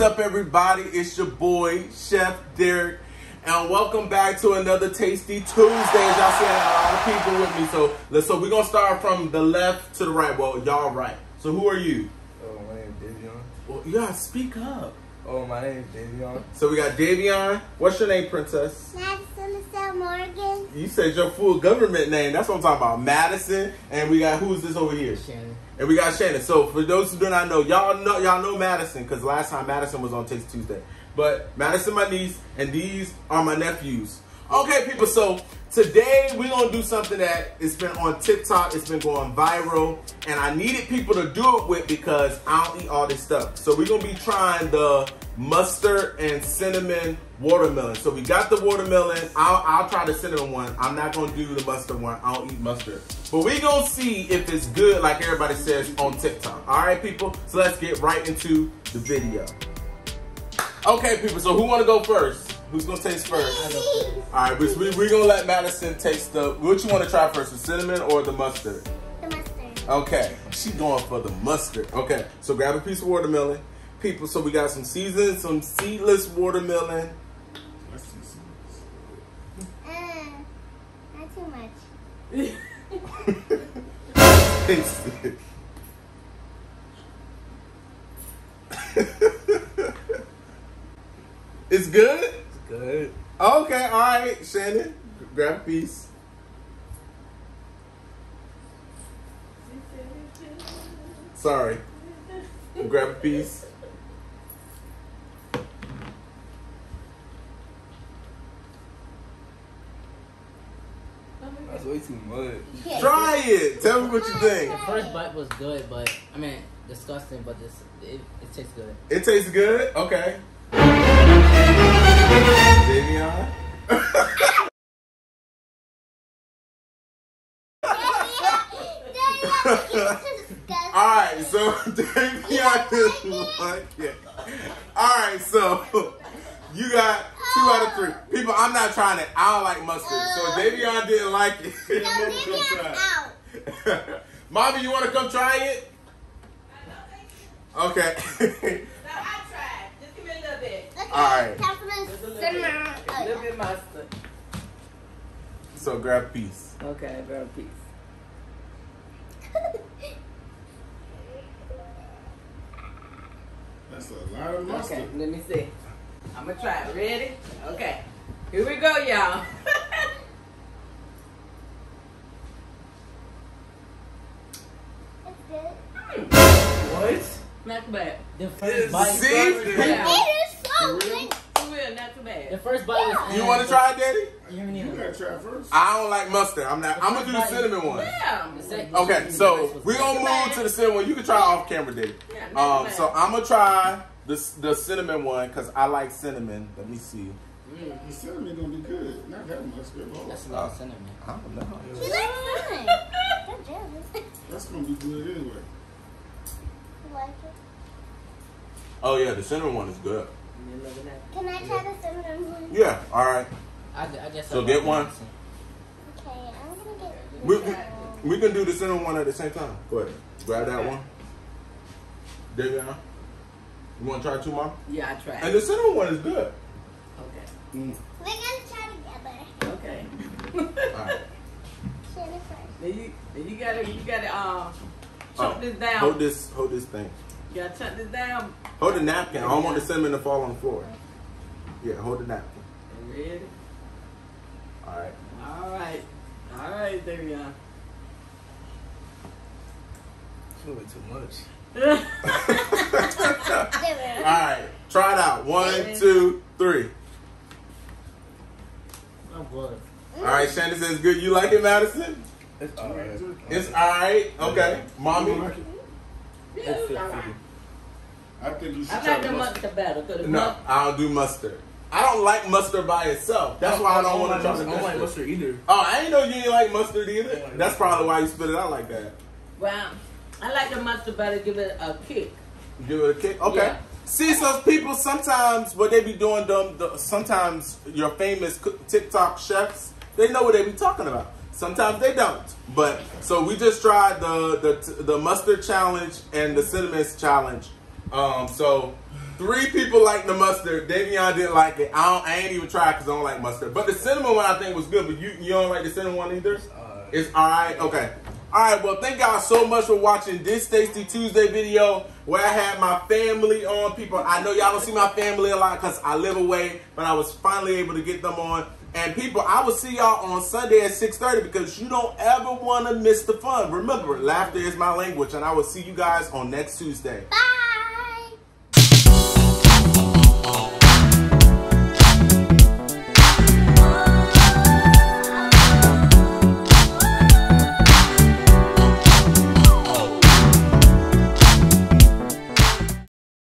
everybody? It's your boy, Chef Derrick, and welcome back to another Tasty Tuesday. As y'all seeing a lot of people with me, so let's. So we're gonna start from the left to the right. Well, y'all right. So who are you? Oh, my name is Davion. Well, you gotta speak up. Oh, my name is Davion. So we got Davion. What's your name, Princess? Madison Michelle Morgan. You said your full government name. That's what I'm talking about. Madison. And we got who's this over here? Shannon. And we got Shannon. So for those who do not know, y'all know y'all know Madison because last time Madison was on Taste Tuesday. But Madison, my niece, and these are my nephews. Okay, people. So today we're gonna do something that it's been on TikTok. It's been going viral, and I needed people to do it with because I don't eat all this stuff. So we're gonna be trying the mustard and cinnamon watermelon. So we got the watermelon. I'll, I'll try the cinnamon one. I'm not gonna do the mustard one. I don't eat mustard. But we gonna see if it's good like everybody says on TikTok. All right, people? So let's get right into the video. Okay, people, so who wanna go first? Who's gonna taste first? All right, we, we, we're gonna let Madison taste the, what you wanna try first, the cinnamon or the mustard? The mustard. Okay, she going for the mustard. Okay, so grab a piece of watermelon. People, so we got some seasoned, some seedless watermelon. Uh, not too much. Taste it. it's good? It's good. Okay, all right, Shannon, grab a piece. Sorry. Grab a piece. That's way too much. Yeah. Try it. Tell me what you think. The first bite was good, but I mean disgusting, but this it, it tastes good. It tastes good? Okay. Davion? Alright, so Davion is like it. Alright, so you got two out of three. People, I'm not trying it. I don't like mustard. So uh, Davion didn't like it. No, maybe I'm out. Mommy, you want to come try it? Okay. Now I tried. Just give me a little bit. Okay, Alright. time for the Just a little bit. A little bit mustard. so grab a piece. Okay, very piece. That's a lot of mustard. Okay, let me see. I'm gonna try it. Ready? Okay. Here we go, y'all. It's what? Not too bad. The first bite. See? Yeah. It is so good. For real, not too bad. The first bite was. You want to try it, Daddy? You haven't You gotta try first. I don't like mustard. I'm not. I'm gonna do the cinnamon one. Yeah. Okay, so we're gonna move to the cinnamon one. You can try off camera, Daddy. Yeah, Um, so. I'm gonna try the the cinnamon one because I like cinnamon. Let me see. Mm. The cinnamon gonna be good. Not that mustard. but That's a lot of cinnamon. I don't know. She likes cinnamon. Don't jealous. That's gonna be good anyway. You like it? Oh yeah, the cinnamon one is good. And then look at that. Can I try the cinnamon one? Yeah. All right. I, I guess. So I get one. Madison. Okay, I'm gonna get. We, we, we can do the cinnamon one at the same time. Go ahead. Grab that one. There you go. You want to try two more? Yeah, I tried. And the cinnamon one is good. Okay. Mm. We're gonna try together. Okay. All right. First. then you, then you gotta, you gotta, um, Oh, this down. Hold this. Hold this thing. You gotta chunk this down. Hold the napkin. I don't want the cinnamon to fall on the floor. Yeah, hold the napkin. Ready? All right. All right. All right, there we go. It's a little bit too much. There we All right. Try it out. One, two, three. Oh, I'm glad. All right. Shannon says good. You like it, Madison? It's alright. It's all right. Okay. You Mommy. like it? Yeah, It's all right. I think you should I try like the the mustard. mustard better. Cause the No, mustard, I don't do mustard. I don't like mustard by itself. That's why I don't want to try the I don't like mustard. mustard either. Oh, I didn't know you didn't like mustard either. Like That's probably why you spit it out like that. well, I like the mustard better. Give it a kick. Give it a kick. Okay. Yeah. See, so people sometimes what they be doing, them, the, sometimes your famous TikTok chefs, they know what they be talking about. Sometimes they don't. But so we just tried the the the mustard challenge and the cinnamon challenge. Um, so Three people like the mustard. Davion didn't like it. I, don't, I ain't even tried because I don't like mustard. But the cinnamon one I think was good. But you you don't like the cinnamon one either? It's all right. Okay. All right. Well, thank y'all so much for watching this Tasty Tuesday video where I had my family on. People, I know y'all don't see my family a lot because I live away, but I was finally able to get them on. And people, I will see y'all on Sunday at 6:30 because you don't ever want to miss the fun. Remember, laughter is my language, and I will see you guys on next Tuesday. Bye.